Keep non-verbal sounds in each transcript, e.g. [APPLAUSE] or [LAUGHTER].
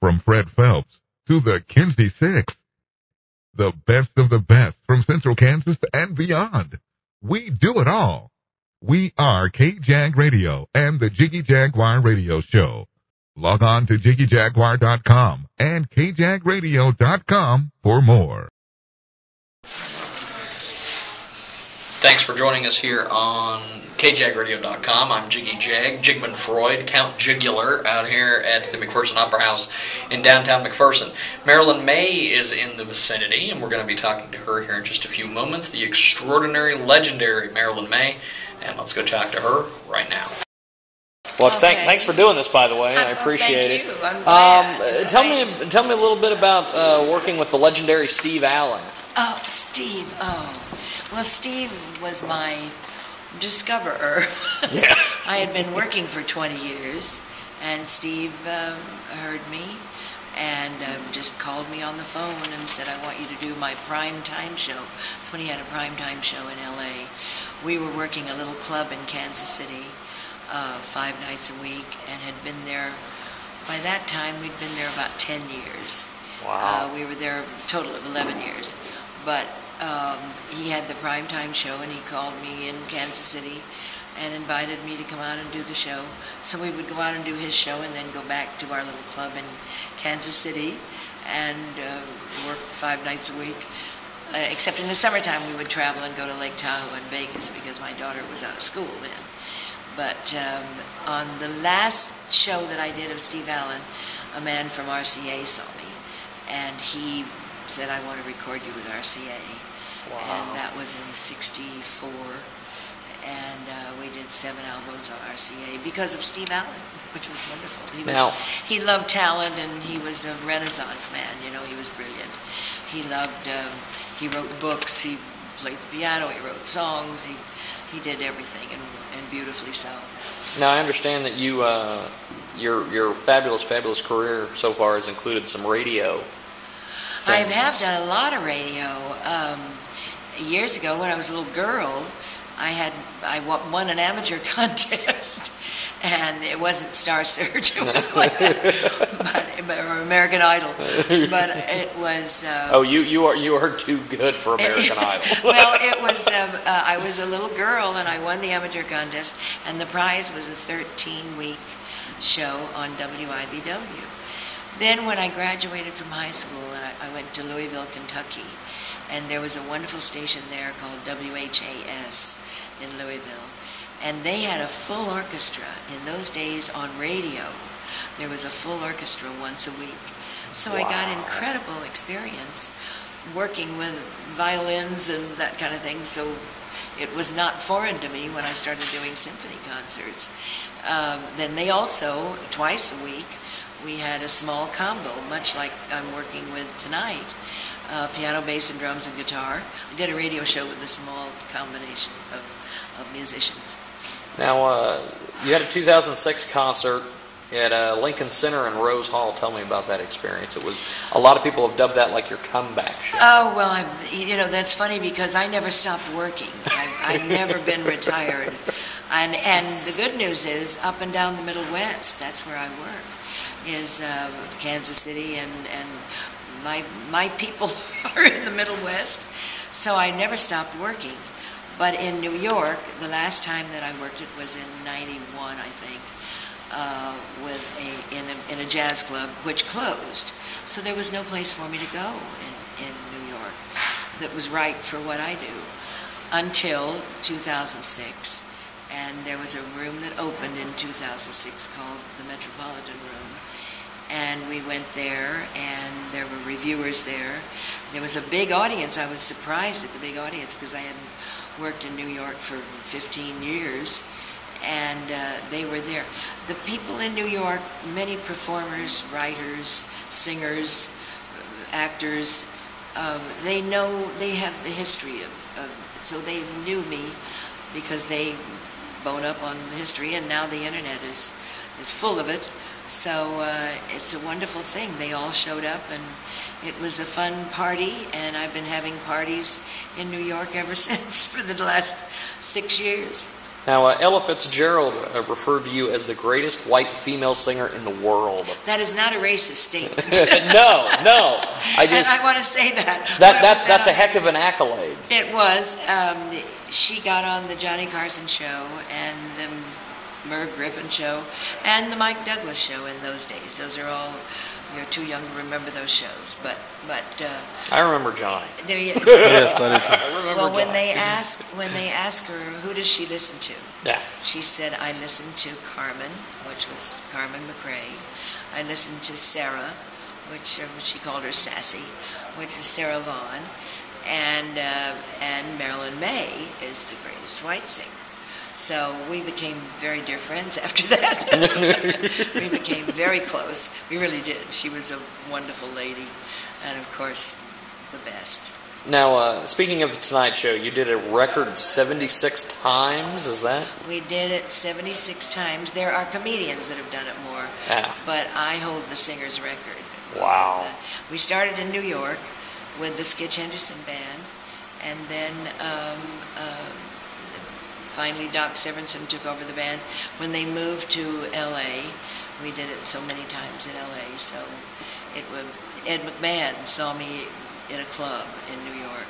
From Fred Phelps to the Kinsey Sicks. The best of the best from Central Kansas and beyond. We do it all. We are KJAG Radio and the Jiggy Jaguar Radio Show. Log on to jiggyjaguar.com and kjagradio.com for more. Thanks for joining us here on KJagRadio.com. I'm Jiggy Jag, Jigman Freud, Count Jugular, out here at the McPherson Opera House in downtown McPherson. Marilyn Maye is in the vicinity, and we're going to be talking to her here in just a few moments. The extraordinary, legendary Marilyn Maye, and let's go talk to her right now. Well, thank, Okay. thanks for doing this, by the way. I [LAUGHS] appreciate thank it. you. I'm Um, glad. uh, tell me, tell me a little bit about uh, working with the legendary Steve Allen. Oh, Steve. Oh, well, Steve was my discoverer. Yeah. [LAUGHS] I had been working for 20 years, and Steve um, heard me and um, just called me on the phone and said, I want you to do my prime time show. That's when he had a prime time show in LA. We were working a little club in Kansas City uh, five nights a week and had been there, by that time, we'd been there about 10 years. Wow. Uh, we were there a total of 11 years. But um, he had the primetime show, and he called me in Kansas City and invited me to come out and do the show. So we would go out and do his show and then go back to our little club in Kansas City and uh, work five nights a week. Uh, except in the summertime, we would travel and go to Lake Tahoe and Vegas because my daughter was out of school then. But um, on the last show that I did of Steve Allen, a man from RCA saw me, and he said, I want to record you with RCA. And that was in 64. And uh, we did seven albums on RCA because of Steve Allen, which was wonderful. He, was, Now- he loved talent and he was a renaissance man, you know, he was brilliant. He loved, um, he wrote books, he played the piano, he wrote songs, he, he did everything and, and beautifully so. Now I understand that you, uh, your your fabulous, fabulous career so far has included some radio. I have done a lot of radio. Um, years ago, when I was a little girl, I had I won an amateur [LAUGHS] contest, and it wasn't Star Search, it was [LAUGHS] like, that, but, or American Idol, but it was. Uh, Oh, you you are you are too good for American [LAUGHS] Idol. well, it was. Um, uh, I was a little girl, and I won the amateur contest, and the prize was a 13-week show on WIBW. Then, when I graduated from high school, and I, I went to Louisville, Kentucky, and there was a wonderful station there called WHAS in Louisville, and they had a full orchestra. In those days, on radio, there was a full orchestra once a week. So I got incredible experience working with violins and that kind of thing. So it was not foreign to me when I started doing symphony concerts. Um, then they also, twice a week, we had a small combo, much like I'm working with tonight. Uh, piano, bass, and drums and guitar. I did a radio show with a small combination of, of musicians. Now uh, you had a 2006 concert at uh, Lincoln Center in Rose Hall. Tell me about that experience. It was a lot of people have dubbed that like your comeback show. Oh, well, I'm, you know, that's funny because I never stopped working. I've, I've never been retired. And, and the good news is, up and down the Middle West, that's where I work, is uh, Kansas City, and, and my, my people [LAUGHS] are in the Middle West. So I never stopped working. But in New York, the last time that I worked it was in 91, I think, uh, with a, in, a, in a jazz club, which closed. So there was no place for me to go in, in New York that was right for what I do until 2006. And there was a room that opened in 2006 called the Metropolitan. And we went there, and there were reviewers there. There was a big audience. I was surprised at the big audience because I hadn't worked in New York for 15 years, and uh, they were there. The people in New York, many performers, writers, singers, actors, um, they know, they have the history of, of, so they knew me because they bone up on the history, and now the internet is, is full of it. So uh, it's a wonderful thing. They all showed up, and it was a fun party, and I've been having parties in New York ever [LAUGHS] since for the last six years. Now, uh, Ella Fitzgerald uh, referred to you as the greatest white female singer in the world. That is not a racist statement. [LAUGHS] no, no. I [LAUGHS] just. and I want to say that. that that's that's a Uh, heck of an accolade. It was. Um, she got on the Johnny Carson show and the Merv Griffin show and the Mike Douglas show in those days. Those are all. You're too young to remember those shows, but but uh, I remember Johnny. there you. [LAUGHS] Yes, I did too. [LAUGHS] I remember Well, when they ask when they ask her who does she listen to, yeah. she said I listened to Carmen, which was Carmen McRae. I listened to Sarah, which uh, she called her Sassy, which is Sarah Vaughan, and uh, and Marilyn Maye is the greatest white singer. So we became very dear friends [LAUGHS] after that. [LAUGHS] we became very close. We really did. She was a wonderful lady, and of course, the best. Now, uh, speaking of the Tonight Show, you did a record 76 times. Is that? We did it 76 times. There are comedians that have done it more, Yeah. but I hold the singer's record. Wow. We started in New York with the Skitch Henderson Band, and then um, uh, finally Doc Severinsen took over the band. When they moved to L.A., we did it so many times in L.A., so it was, Ed McMahon saw me in a club in New York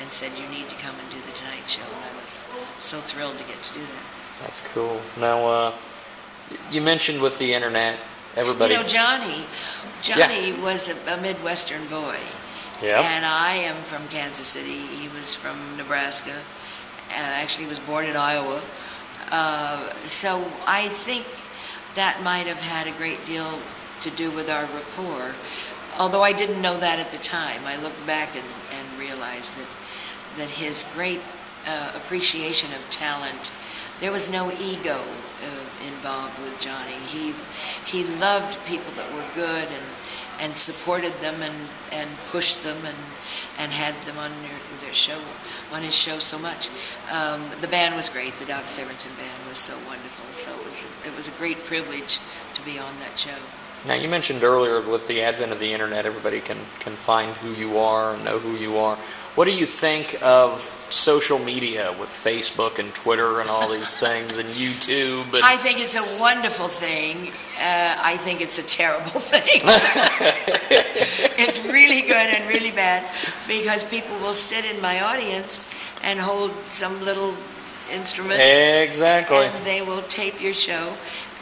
and said, you need to come and do the Tonight Show, and I was so thrilled to get to do that. That's cool. Now, uh, you mentioned with the internet, everybody. You know, Johnny, Johnny was a, a Midwestern boy. yeah. And I am from Kansas City. He was from Nebraska. Actually, was born in Iowa. Uh, so I think that might have had a great deal to do with our rapport. Although I didn't know that at the time, I look back and, and realized that that his great uh, appreciation of talent, there was no ego uh, involved with Johnny. He he loved people that were good and and supported them and, and pushed them and and had them on their, their show on his show so much. Um, the band was great. The Doc Severinsen band was so wonderful. So it was it was a great privilege to be on that show. Now, you mentioned earlier with the advent of the internet, everybody can, can find who you are and know who you are. What do you think of social media with Facebook and Twitter and all these things and YouTube? And, I think it's a wonderful thing. Uh, I think it's a terrible [LAUGHS] thing. [LAUGHS] it's really good and really bad because people will sit in my audience and hold some little instrument exactly. and they will tape your show.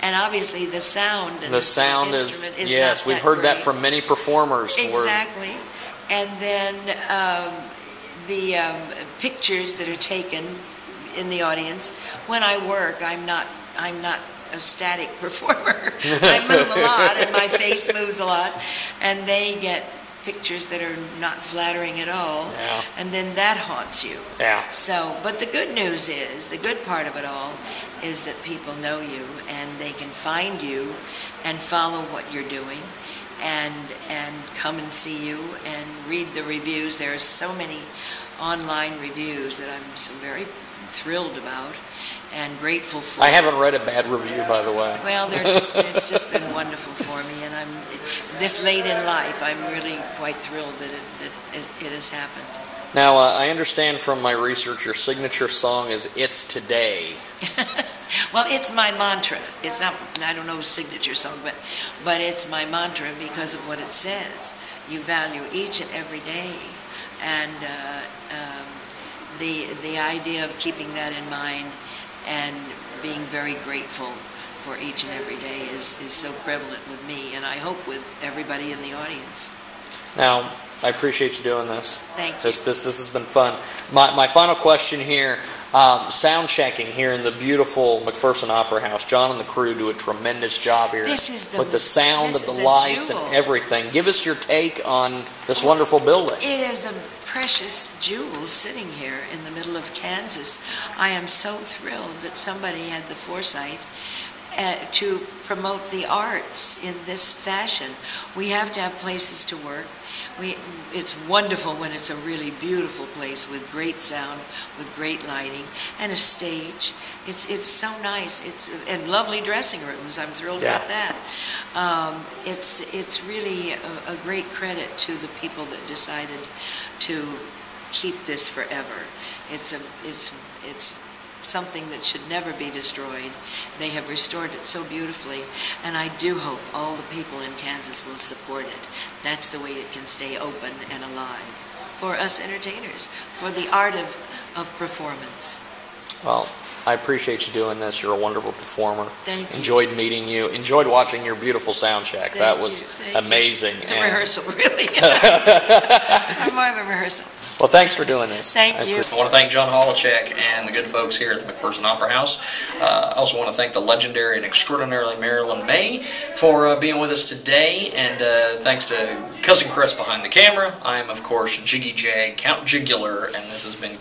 And obviously, the sound and The sound is, instrument is yes, we've heard that from many performers. Exactly. And then um, the um, pictures that are taken in the audience. When I work, I'm not I'm not a static [LAUGHS] performer. I move a lot, and my face moves a lot, and they get pictures that are not flattering at all. Yeah. And then that haunts you. Yeah. So, but the good news is, the good part of it all is that people know you and they can find you and follow what you're doing and and come and see you and read the reviews. There are so many online reviews that I'm so very thrilled about and grateful for. I haven't read a bad review, by the way. Well, they're just, [LAUGHS] it's just been wonderful for me, and I'm this late in life. I'm really quite thrilled that it, that it, it has happened. Now, uh, I understand from my research your signature song is It's Today. [LAUGHS] Well, it's my mantra. It's not, I don't know signature song, but, but it's my mantra because of what it says. You value each and every day. And uh, um, the, the idea of keeping that in mind and being very grateful for each and every day is, is so prevalent with me, and I hope with everybody in the audience. Now, I appreciate you doing this. Thank you. This this this has been fun. My my final question here: um, sound checking here in the beautiful McPherson Opera House. John and the crew do a tremendous job here This is the- with the sound of the lights jewel. and everything. Give us your take on this wonderful building. It is a precious jewel sitting here in the middle of Kansas. I am so thrilled that somebody had the foresight uh, to promote the arts in this fashion. We have to have places to work. We, it's wonderful when it's a really beautiful place with great sound, with great lighting, and a stage. It's it's so nice. It's and lovely dressing rooms. I'm thrilled Yeah. about that. Um, it's it's really a, a great credit to the people that decided to keep this forever. It's a it's it's something that should never be destroyed. They have restored it so beautifully, and I do hope all the people in Kansas will support it. That's the way it can stay open and alive for us entertainers, for the art of, of performance. Well, I appreciate you doing this. You're a wonderful performer. Thank you. Enjoyed meeting you. Enjoyed watching your beautiful sound check. Thank that was thank you. amazing. It's a And- rehearsal, [LAUGHS] really. [LAUGHS] I'm more of a rehearsal. Well, thanks for doing this. Thank I you. I want to thank John Holochek and the good folks here at the McPherson Opera House. Uh, I also want to thank the legendary and extraordinarily Marilyn Maye for uh, being with us today. And uh, thanks to Cousin Chris behind the camera. I am, of course, Jiggy Jag, Count Jigular, and this has been